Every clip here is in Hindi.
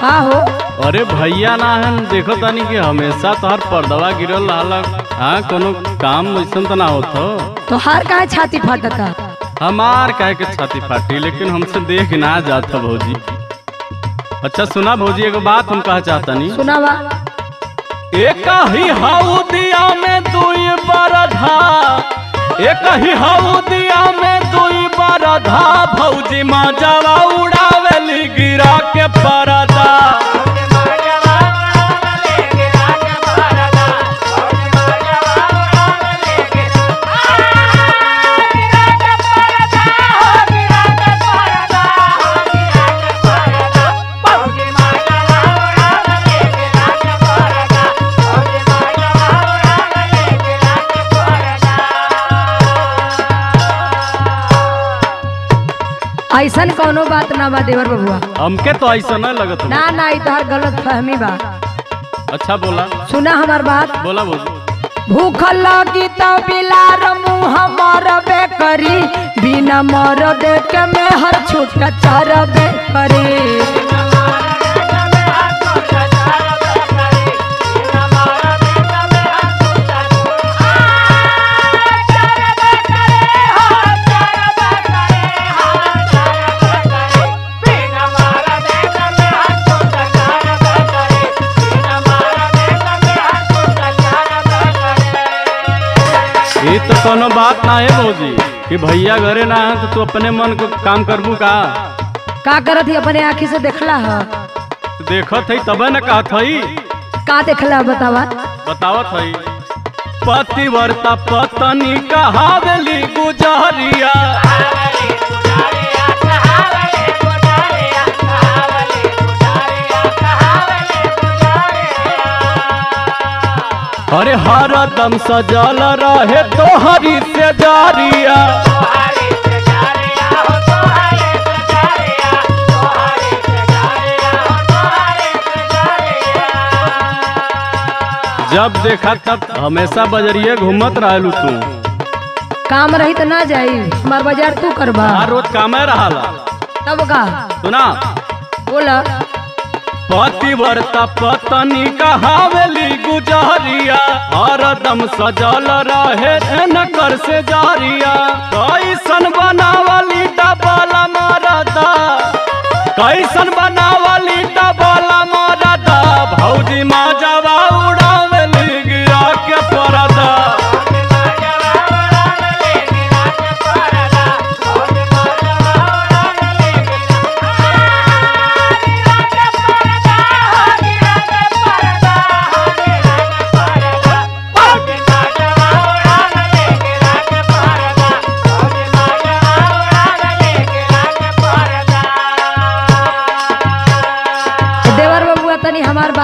का हो अरे भैया ना हन देखो तानी कि हमेशा तोहर पर्दवा गिरल रहला हाँ कोनो काम ऐसन तो ना होत हो। तो हर काहे छाती फटता हमार काहे के छाती फाटी लेकिन हमसे देख ना जाता भौजी। अच्छा सुना भौजी एगो बात हम कहा चाहतनी। सुनावा एक ही हौदिया में दुई बरधा एक ही हौदिया में दुई बरधा भौजी मजावा उड़ावेली ऐसन कोनो बात ना बा देवर बबुआ। हमके तो ऐसा ना लगत ना ना ई तोहर गलत फहमी बा। अच्छा बोला। सुना हमार बात। बोला बोल। भूख लगी तो बिलार मुँह मरबे करी बिना मर देख के में हर छूट चरबे करी कोनो बात ना है भौजी कि भैया घरे ना है तो तू अपने मन को काम करबू का? का करत ही अपने आँखी से देखला ह? देखत है तबे न कहत है। का देखला बतावा बतावत है। पतिवर्ता पत्नी कहावेली गुजरिया? अरे हरदम सजल रहे तोहरी से जारिया। जब देखा तब हमेशा बजरिए घूमत रहलू तू। काम रही तो ना जाई हमार बाज़ार तू करबा। हर रोज कामे रहाला। तब का सुना। बोला। पतिवर्ता पत्नी कहावेली गुजारिया। हरदम सजल रहे नकर से जारिया। कैसन बनावली डबल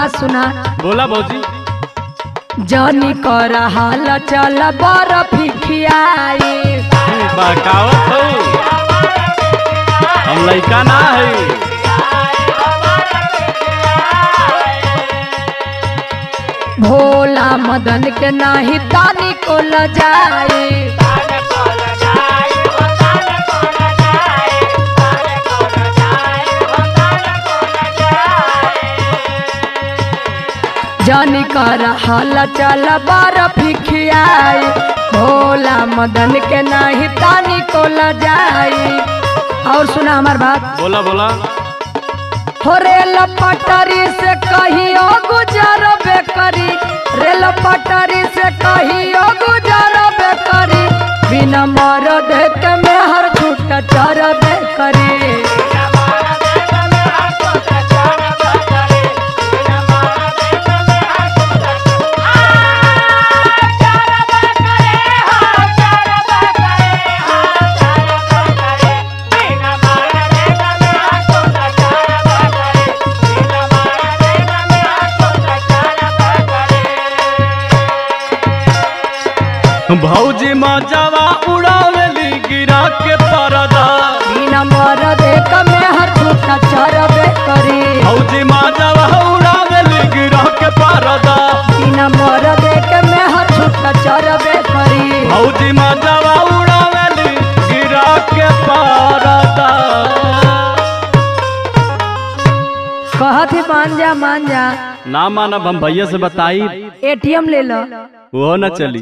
बात सुना। बोला भौजी। जनी कर हाल चल बर्फ़ खियाई बहकावत हो। हम लइका ना है भोला मदन के नाही तानी को लजाई जनी कर हल चल बार फिखियाई। भोला मदन के नहीं तानी को जाई और सुना हमार बात। बोला बोला। हो रेल पटरी से कहियो गुजर बेकरी। रेल पटरी भौजी मजावा उड़ावेली गिरा के परदा। बिना मर देख में हर छूट चर बेकरी भौजी मजावा उड़ावेली गिरा के परदा। बिना मर देख में हर छूट चर बेकरी भौजी मजावा उड़ावेली गिरा के परदा। कहत ही मान जा मान जा ना मानब हम भैया से बताई। एटीएम ले लो। वो न चली।